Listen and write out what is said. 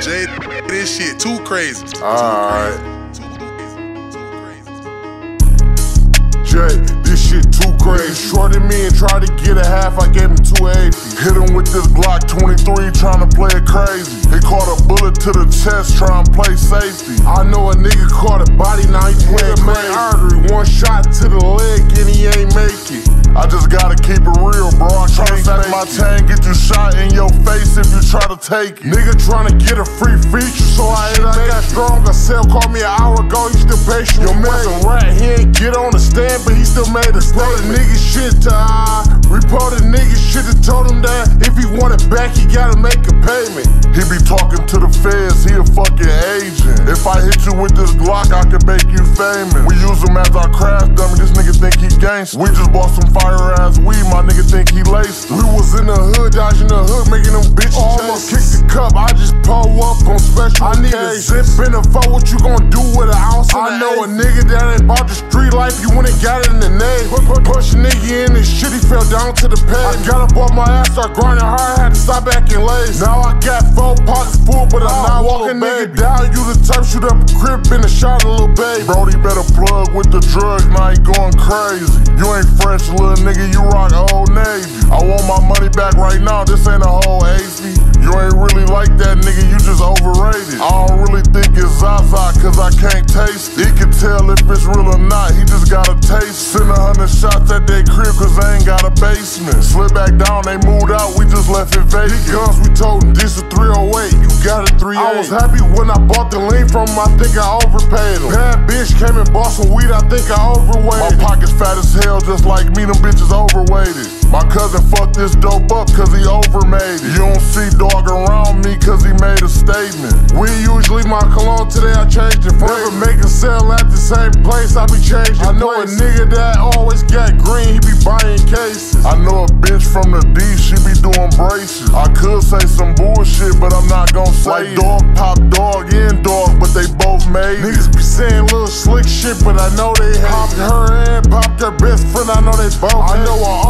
Jay, this shit too crazy. Alright. Too crazy. Crazy. Jay, this shit too crazy. Shorted me and tried to get a half, I gave him 280. Hit him with this Glock 23, trying to play it crazy. He caught a bullet to the chest, trying to play safety. I know a nigga caught a body, now he playing main artery. One shot to the leg and he ain't make it. I just gotta keep it real, bro. I to sack my chain, get you shot in your face if you try to take it. Nigga trying to get a free feature, so I ain't I got strong. A cell called me an hour ago, he still patient. Yo, man, a rat, he ain't get on the stand, but he still made a statement. Nigga shit to I reported nigga shit and told him that if he want it back, he gotta make a payment. He be talking to the feds, he a fucking agent. If I hit you with this Glock, I can make you famous. We use him as our gangsta. We just bought some fire ass weed, my nigga think he laced. We was in the hood, dodging the hood, making them bitches Almost kicked the cup, I just pull up on special I need a zip in the phone, what you gonna do with an ounce I know a nigga that ain't bought the street life, you went and got it in the name. Push a nigga in his shit, he fell down to the pad. I got up off my ass, start grinding hard, had to stop acting lazy. Now I got four pockets full, but I'm not walking nigga down. You the type shoot up a crib in a shot, a little baby. Brody better plug with the drugs, now he going crazy. You ain't fresh, little nigga, you rock old navy. I want my money back right now, this ain't a whole AC. You ain't really like that nigga, you just overrated. I don't really think it's Zaza, cause I can't taste it. He can tell if it's real or not, he just got a taste. Send a hundred shots at their crib, cause they ain't got a basement. Slid back down, they moved out, we just left it vacant. These guns we told I was happy when I bought the lean from him, I think I overpaid him. Bad bitch came and bought some weed, I think I overweight. My pockets fat as hell, just like me, them bitches overweighted. My cousin fucked this dope up cause he overmade it. You don't see dog around me cause he made a statement. We usually my cologne, today I changed it. Forever make a sale at the same place, I be changing. I know a nigga that always got green, he be buying cases. I know a bitch from the D, she be doing braces. I could say some but I'm not gon' say like it. dog pop dog in dog, but they both made Niggas be saying little slick shit, but I know they hate Popped her and popped her best friend, I know they both I know a